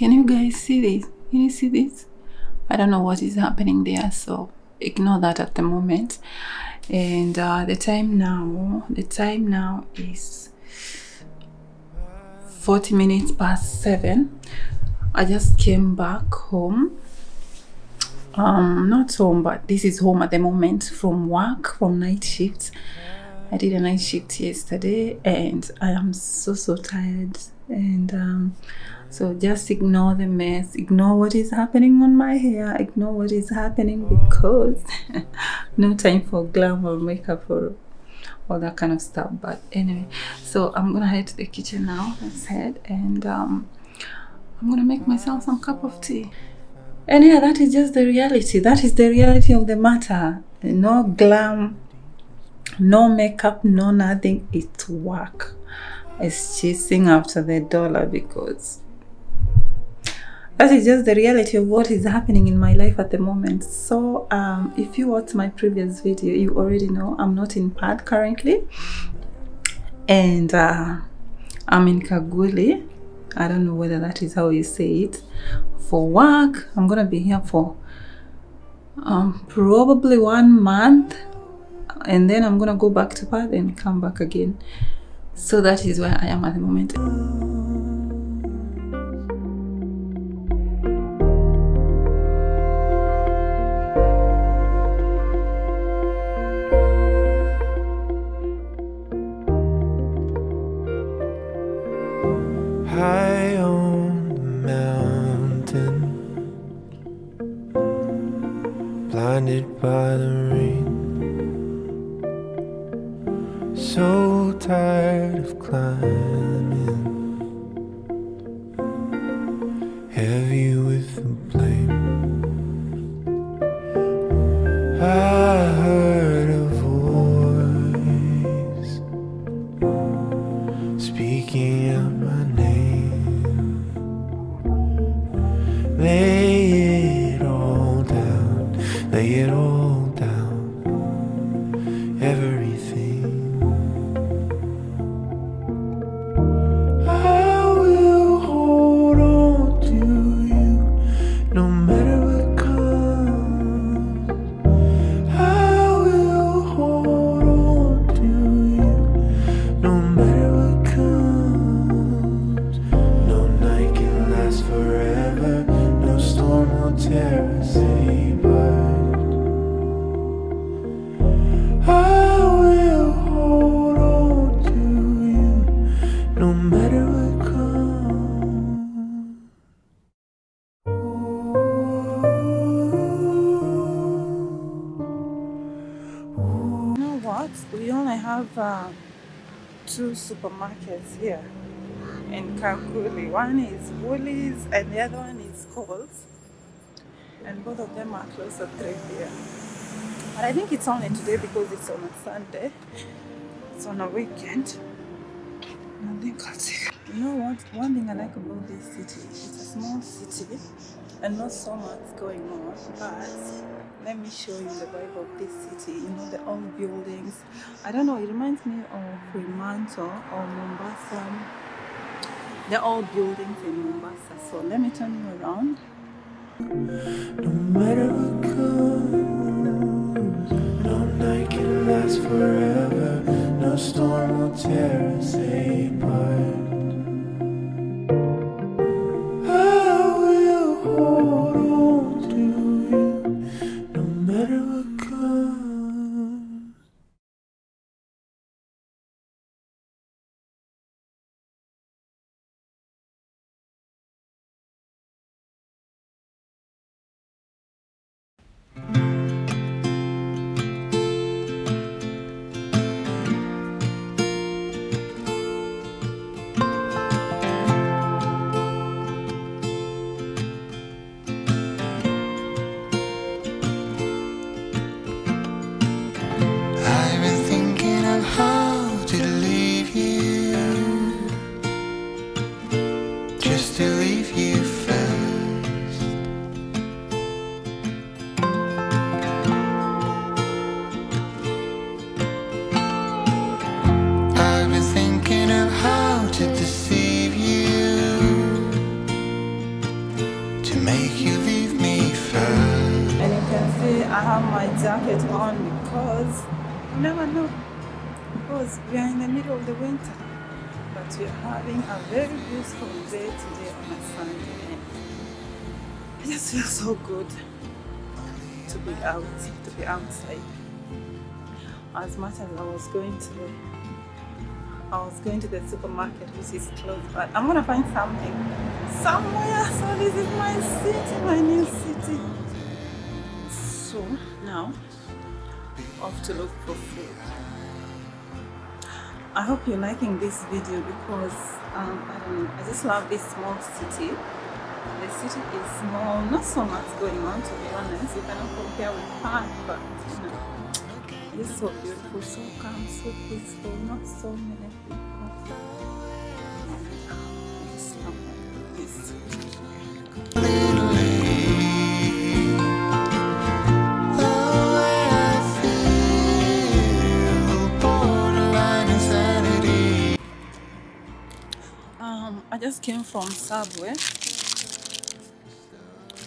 Can you guys see this? Can you see this? I don't know what is happening there, so ignore that at the moment. And uh, the time now, the time now is 40 minutes past 7. I just came back home. Um, not home, but this is home at the moment from work, from night shifts. I did a night shift yesterday and I am so so tired and um, so just ignore the mess. Ignore what is happening on my hair. Ignore what is happening because no time for glam or makeup or all that kind of stuff. But anyway so i'm gonna head to the kitchen now. Let's head and um, i'm gonna make myself some cup of tea. And yeah that is just the reality. That is the reality of the matter. No glam no makeup no nothing. It's work. It's chasing after the dollar because that is just the reality of what is happening in my life at the moment. So um, if you watched my previous video you already know i'm not in Perth currently. And uh, i'm in Kalgoorlie i don't know whether that is how you say it. For work. I'm gonna be here for um, probably one month. And then i'm gonna go back to Perth and come back again. So that is where i am at the moment blinded by the rain. So tired of climbing, lay it all We only have uh, two supermarkets here in Kalgoorlie. One is Woolies and the other one is Coles. And both of them are closed at 3 p.m. But I think it's only today because it's on a Sunday. It's on a weekend. I think I'll take You know what? One thing I like about this city, it's a small city and not so much going on. But let me show you the vibe of this city. You know, the old buildings. I don't know, it reminds me of Fremantle or Mombasa. The old buildings in Mombasa. So let me turn you around. No matter what comes, no night can last forever, no storm will tear us apart. Never know. Because we are in the middle of the winter, but we are having a very beautiful day today on a Sunday. It just feels so good to be out, to be outside. As much as I was going to the, I was going to the supermarket, which is close, but I'm gonna find something somewhere. So this is my city, my new city. So now, off to look for food. I hope you're liking this video because um, I don't know, I just love this small city. The city is small, not so much going on to be honest. You cannot compare with Perth, but you know, it's so beautiful, so calm, so peaceful, not so many just came from Subway,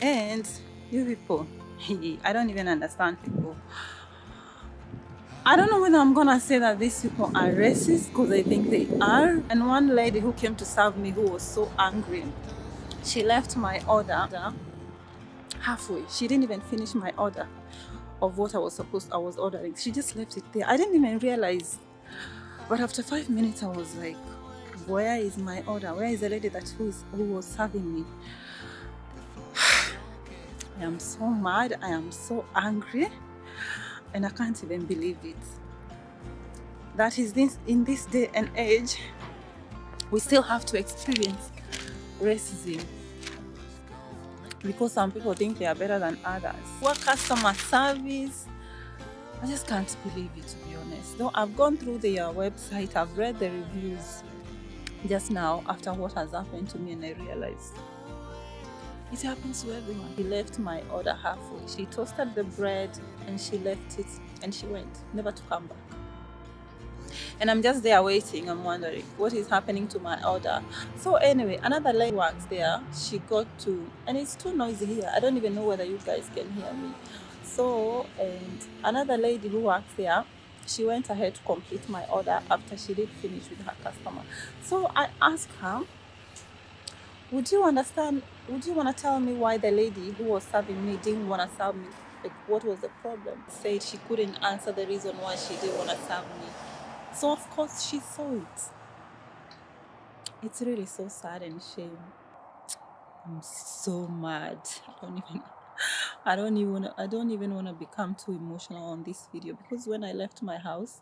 eh? and you people, I don't even understand people. I don't know whether I'm gonna say that these people are racist because I think they are. And one lady who came to serve me who was so angry, she left my order halfway. She didn't even finish my order of what I was supposed I was ordering. She just left it there. I didn't even realize. But after five minutes, I was like, "Where is my order? Where is the lady that who is who was serving me?" I am so mad. I am so angry, and I can't even believe it. That is this in this day and age, we still have to experience racism because some people think they are better than others. What customer service? I just can't believe it to be honest. Though I've gone through their website, I've read the reviews just now after what has happened to me, and I realized it happens to everyone. He left my order halfway. She toasted the bread and she left it and she went, never to come back. And I'm just there waiting. I'm wondering what is happening to my order. So anyway, another lady works there. She got to, and it's too noisy here. I don't even know whether you guys can hear me. So and another lady who works there, she went ahead to complete my order after she did finish with her customer. So I asked her, would you understand? Would you want to tell me why the lady who was serving me didn't want to serve me? Like, what was the problem? Said she couldn't answer the reason why she didn't want to serve me. So of course she saw it. It's really so sad and shame. I'm so mad. I don't even. I don't even. I don't even want to become too emotional on this video because when I left my house,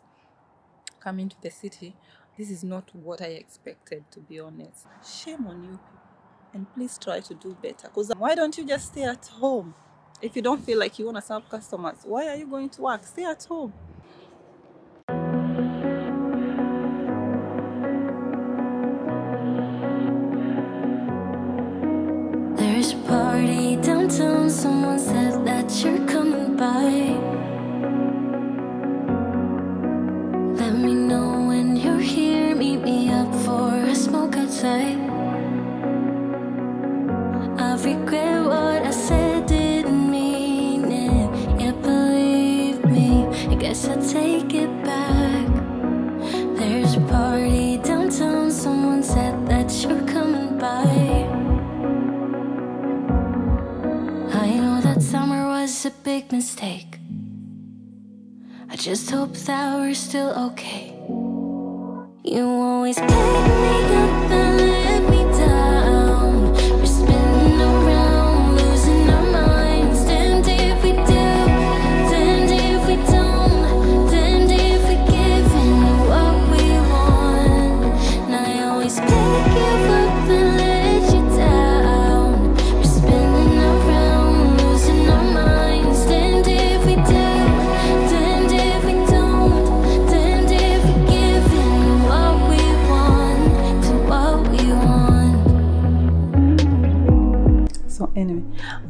coming to the city, this is not what I expected. To be honest, shame on you people and please try to do better because why don't you just stay at home if you don't feel like you want to serve customers why are you going to work stay at home There's a Someone said that you're coming by. Let me know when you're here. Meet me up for a smoke outside. I regret what I said, didn't mean it. Yeah, believe me. I guess I take big mistake. I just hope that we're still okay. You always pick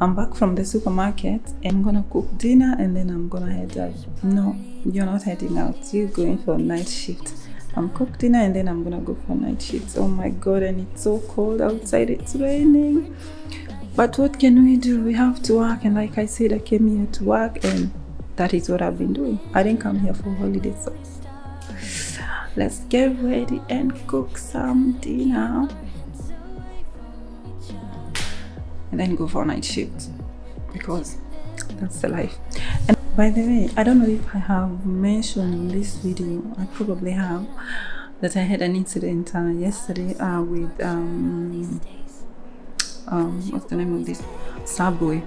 i'm back from the supermarket and i'm gonna cook dinner and then i'm gonna head out. No you're not heading out. You're going for a night shift. I'm cook dinner and then i'm gonna go for a night shift. Oh my god and it's so cold outside. It's raining. But what can we do? We have to work. And like i said i came here to work and that is what I've been doing. I didn't come here for holidays, so. Let's get ready and cook some dinner and then go for night shift because that's the life. And by the way, I don't know if I have mentioned in this video, I probably have, that I had an incident uh, yesterday uh, with um, um, what's the name of this? Subway.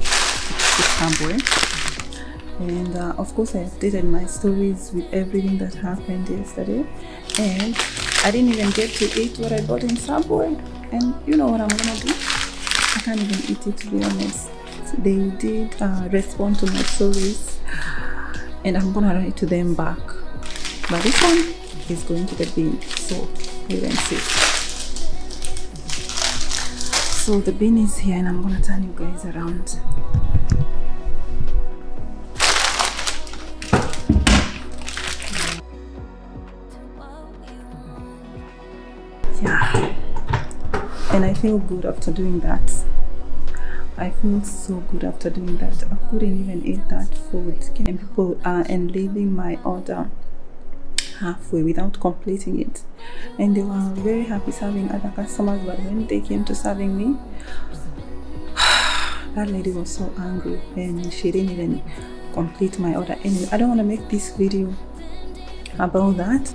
Subway. And uh, of course i updated my stories with everything that happened yesterday. And i didn't even get to eat what i bought in subway. And you know what i'm gonna do i can't even eat it to be honest they did uh, respond to my stories and i'm gonna write to them back but this one is going to the bin so wait and see so the bin is here and I'm gonna turn you guys around. Yeah. And I feel good after doing that. I feel so good after doing that. I couldn't even eat that food. And people are and leaving my order halfway without completing it and they were very happy serving other customers but when they came to serving me that lady was so angry and she didn't even complete my order anyway i don't want to make this video about that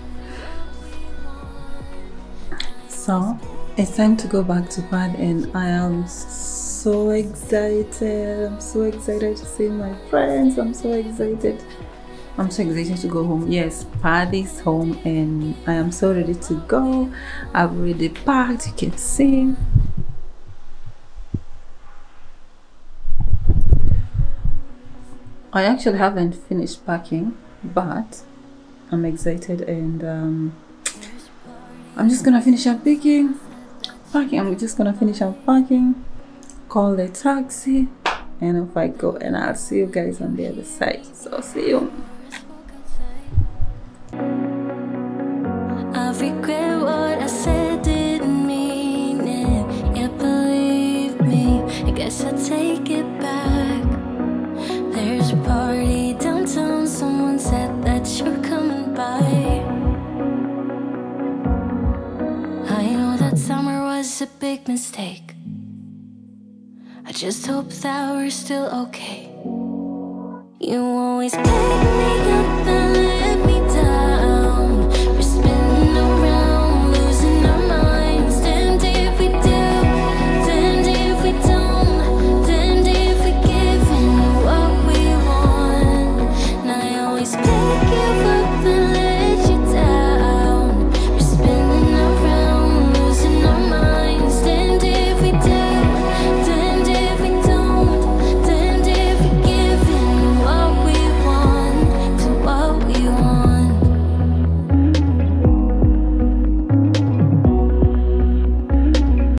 so it's time to go back to bed and i am so excited i'm so excited to see my friends i'm so excited I'm so excited to go home. Yes, Perth's home and I am so ready to go. I've already packed, you can see. I actually haven't finished packing, but I'm excited and um, I'm just gonna finish up packing. Packing, I'm just gonna finish up packing, call the taxi, and if I go and I'll see you guys on the other side. So see you. I regret what I said, didn't mean it. Yeah, believe me, I guess I take it back. There's party downtown, someone said that you're coming by. I know that summer was a big mistake. Just hope that we're still okay. You always pick me